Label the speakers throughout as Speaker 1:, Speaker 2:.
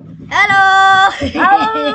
Speaker 1: Halo. Halo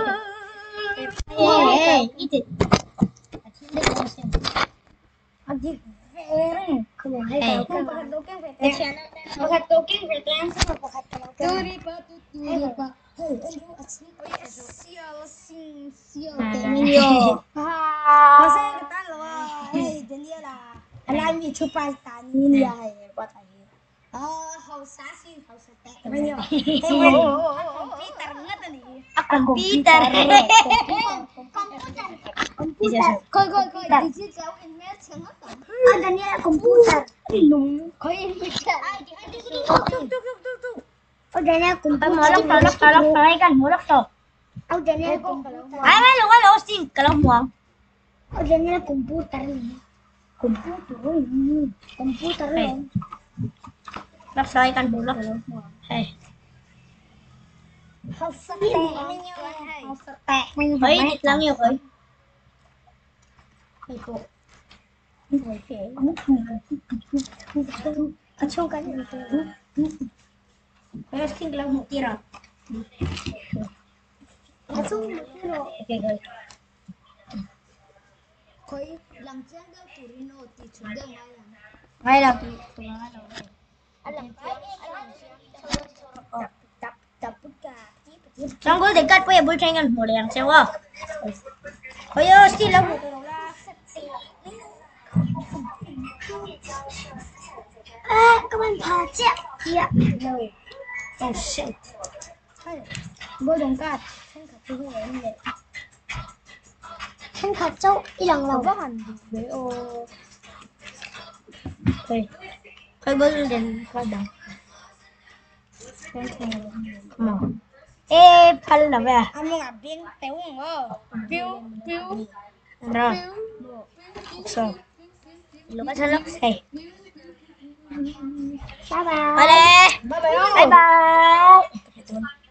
Speaker 1: komputer komputer komputer koi koi Komputer. Komputer. jauh Komputer. Komputer. Komputer.
Speaker 2: Komputer. komputer Komputer. koi Komputer.
Speaker 1: Komputer. Komputer.
Speaker 3: Komputer.
Speaker 1: Komputer.
Speaker 3: Komputer. Komputer. komputer Komputer. Komputer. Komputer. Komputer. kan
Speaker 1: Komputer. Komputer.
Speaker 3: Komputer. Komputer. komputer Komputer. Komputer. Komputer. sih
Speaker 1: kalau Komputer. Komputer. Komputer. komputer
Speaker 3: komputer komputer lah Lapsai kan bolak. Hey.
Speaker 1: How sassy. How sassy.
Speaker 3: Ay, edit lang yun, koy.
Speaker 1: Hey, po. At so ka
Speaker 3: Pero Steve lang mo tira.
Speaker 1: At so
Speaker 3: Okay, koy.
Speaker 1: Koy, lang chen daw turino ti chude mai lang.
Speaker 3: Ngay lang, tumangan lang.
Speaker 1: Alam ko, alam ko. Tap tap ka.
Speaker 3: Sanggol dekat po ya bulchay kan mo yang sewa. Koyo Steve lang mo.
Speaker 1: Ah, kaman pa che. Ya.
Speaker 3: Oh shit.
Speaker 1: Bo dong ka. Chen ka tu ho ni. Chen ka chou ilang law. Ba han be o.
Speaker 3: Koy. Koy golden kada. Mo. Eh, pala na ba?
Speaker 2: Ang mga binteong, oh. Pew, pew.
Speaker 3: Ano? So, lukas na lukas eh.
Speaker 2: Bye-bye!
Speaker 3: Bye-bye! Bye-bye!